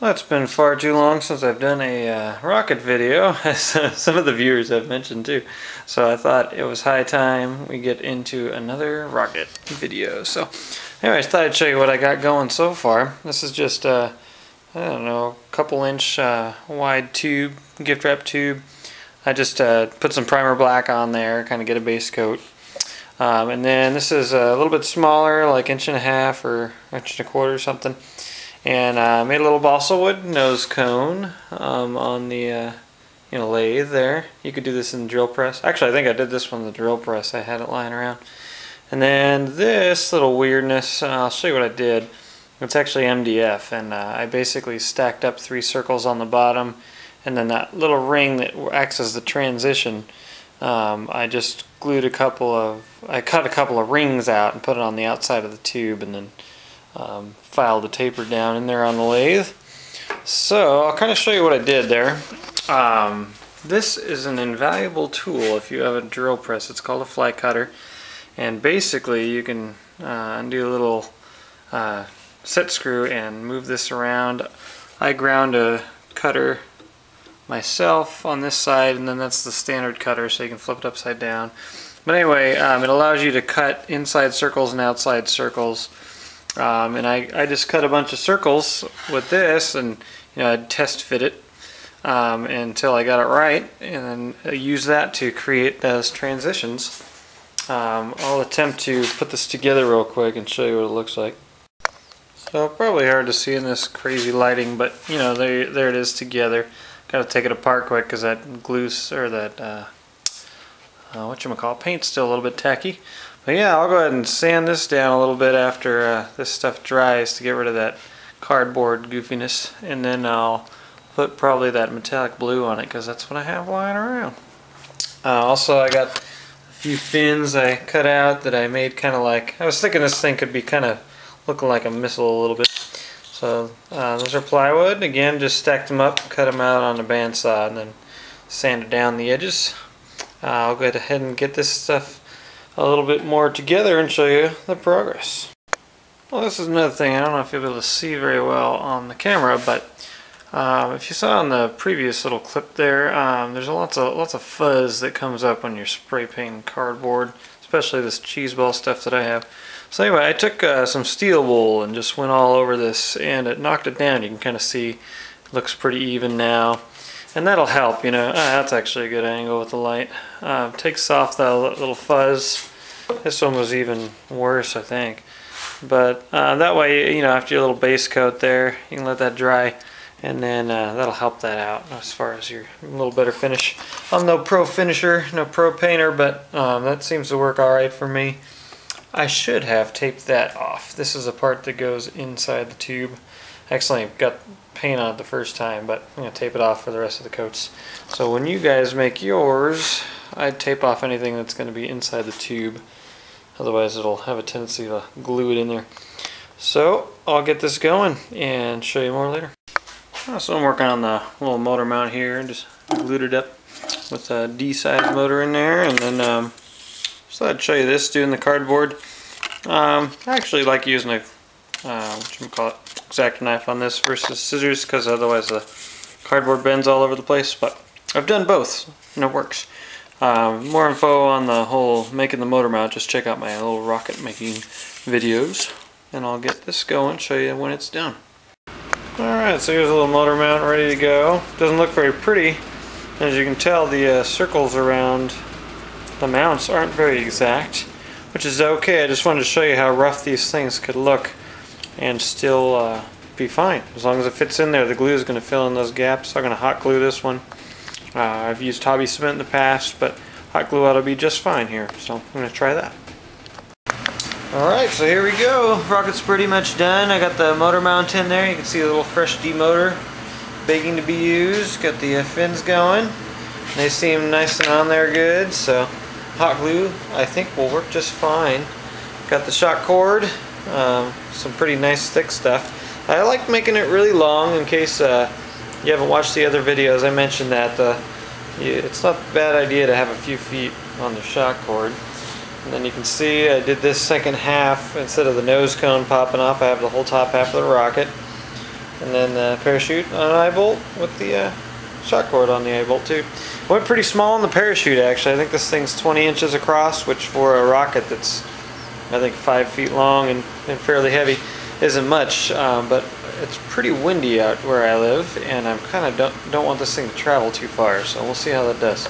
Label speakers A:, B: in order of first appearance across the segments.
A: Well, it's been far too long since I've done a uh, rocket video, as some of the viewers have mentioned too. So I thought it was high time we get into another rocket video. So anyways, thought I'd show you what I got going so far. This is just a, I don't know, couple inch uh, wide tube, gift wrap tube. I just uh, put some primer black on there, kind of get a base coat. Um, and then this is a little bit smaller, like inch and a half or inch and a quarter or something and I uh, made a little balsa wood nose cone um, on the uh, you know lathe there. You could do this in the drill press. Actually, I think I did this one in the drill press. I had it lying around. And then this little weirdness, uh, I'll show you what I did. It's actually MDF, and uh, I basically stacked up three circles on the bottom, and then that little ring that acts as the transition. Um, I just glued a couple of, I cut a couple of rings out and put it on the outside of the tube, and then um, filed the taper down in there on the lathe. So I'll kind of show you what I did there. Um, this is an invaluable tool if you have a drill press. It's called a fly cutter. And basically you can uh, undo a little uh, set screw and move this around. I ground a cutter myself on this side and then that's the standard cutter so you can flip it upside down. But anyway, um, it allows you to cut inside circles and outside circles um, and I, I just cut a bunch of circles with this and you know, I'd test fit it um, until I got it right and then use that to create those transitions. Um, I'll attempt to put this together real quick and show you what it looks like. So probably hard to see in this crazy lighting, but you know, there, there it is together. Got to take it apart quick because that glue or that uh, uh, you call paint's still a little bit tacky. Yeah, I'll go ahead and sand this down a little bit after uh, this stuff dries to get rid of that cardboard goofiness. And then I'll put probably that metallic blue on it because that's what I have lying around. Uh, also, I got a few fins I cut out that I made kind of like, I was thinking this thing could be kind of looking like a missile a little bit. So uh, those are plywood. Again, just stacked them up, cut them out on the bandsaw, and then sanded down the edges. Uh, I'll go ahead and get this stuff a little bit more together and show you the progress. Well, this is another thing. I don't know if you'll be able to see very well on the camera, but um, if you saw on the previous little clip there, um, there's a lots of lots of fuzz that comes up when you're spray painting cardboard, especially this cheese ball stuff that I have. So anyway, I took uh, some steel wool and just went all over this, and it knocked it down. You can kind of see it looks pretty even now. And that'll help, you know. Ah, that's actually a good angle with the light. Uh, takes off that little fuzz. This one was even worse, I think. But uh, that way, you know, after your little base coat there, you can let that dry. And then uh, that'll help that out as far as your little better finish. I'm no pro finisher, no pro painter, but um, that seems to work alright for me. I should have taped that off. This is a part that goes inside the tube. Actually, got paint on it the first time, but I'm going to tape it off for the rest of the coats. So when you guys make yours, I'd tape off anything that's going to be inside the tube. Otherwise it'll have a tendency to glue it in there. So I'll get this going and show you more later. So I'm working on the little motor mount here, just glued it up with a D-size motor in there, and then um, so I'd show you this doing the cardboard. Um, I actually like using a uh, what you call it, X-Acto knife on this versus scissors because otherwise the cardboard bends all over the place. But I've done both and it works. Um, more info on the whole making the motor mount, just check out my little rocket making videos and I'll get this going, show you when it's done. Alright, so here's a little motor mount ready to go. Doesn't look very pretty. As you can tell, the uh, circles around the mounts aren't very exact, which is okay. I just wanted to show you how rough these things could look and still uh, be fine. As long as it fits in there, the glue is going to fill in those gaps. I'm going to hot glue this one. Uh, I've used hobby cement in the past, but hot glue ought to be just fine here. So I'm going to try that. Alright, so here we go. Rocket's pretty much done. I got the motor mount in there. You can see the little fresh D motor begging to be used. Got the uh, fins going. They seem nice and on there good, so hot glue I think will work just fine. Got the shock cord um, some pretty nice thick stuff. I like making it really long in case uh, you haven't watched the other videos. I mentioned that uh, it's not a bad idea to have a few feet on the shock cord. And then you can see I did this second half instead of the nose cone popping off. I have the whole top half of the rocket. And then the parachute on an eye bolt with the uh, shock cord on the eye bolt too. Went pretty small on the parachute actually. I think this thing's 20 inches across, which for a rocket that's I think five feet long and, and fairly heavy isn't much. Um, but it's pretty windy out where I live, and I'm kind of don't don't want this thing to travel too far. So we'll see how that does.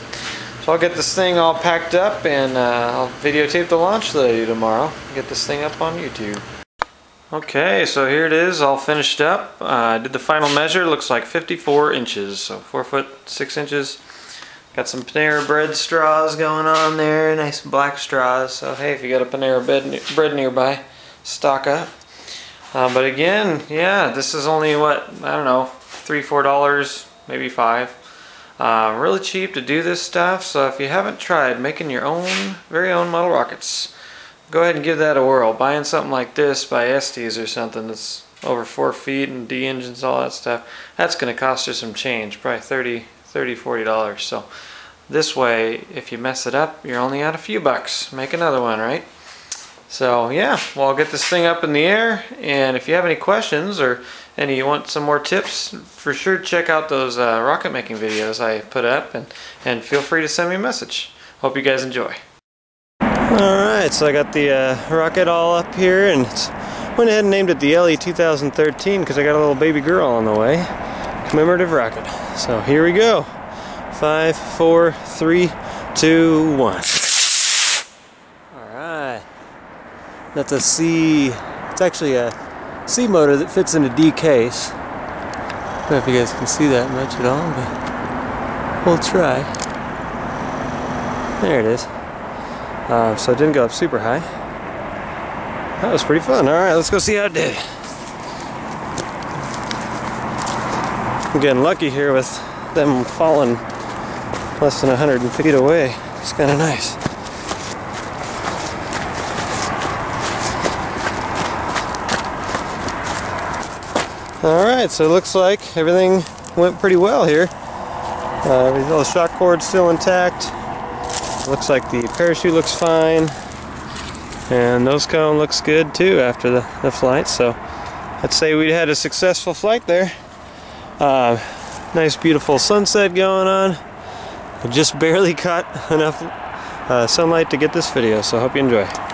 A: So I'll get this thing all packed up and uh, I'll videotape the launch that I do tomorrow. Get this thing up on YouTube. Okay, so here it is, all finished up. Uh, I did the final measure, looks like 54 inches, so 4 foot 6 inches. Got some Panera bread straws going on there, nice black straws. So hey, if you got a Panera bread, bread nearby, stock up. Uh, but again, yeah, this is only what, I don't know, three, four dollars, maybe five. Uh, really cheap to do this stuff, so if you haven't tried making your own, very own model rockets, go ahead and give that a whirl. Buying something like this by Estes or something that's over four feet and D engines, all that stuff, that's going to cost you some change, probably 30 30 40 dollars. So this way, if you mess it up, you're only out a few bucks. Make another one, right? So yeah, well, I'll get this thing up in the air, and if you have any questions or any you want some more tips, for sure check out those uh, rocket making videos I put up, and, and feel free to send me a message. Hope you guys enjoy. Alright, so I got the uh, rocket all up here and went ahead and named it the LE 2013 because I got a little baby girl on the way. Commemorative rocket. So here we go. Five, four, three, two, one. Alright. That's a C, it's actually a C motor that fits in a D case. I don't know if you guys can see that much at all, but we'll try. There it is. Uh, so it didn't go up super high. That was pretty fun. Alright, let's go see how it did. I'm getting lucky here with them falling less than 100 feet away. It's kind of nice. Alright, so it looks like everything went pretty well here. Uh, the shock cord's still intact. Looks like the parachute looks fine. And nose cone looks good too after the, the flight. So I'd say we had a successful flight there. Uh, nice beautiful sunset going on. I just barely caught enough uh, sunlight to get this video, so I hope you enjoy.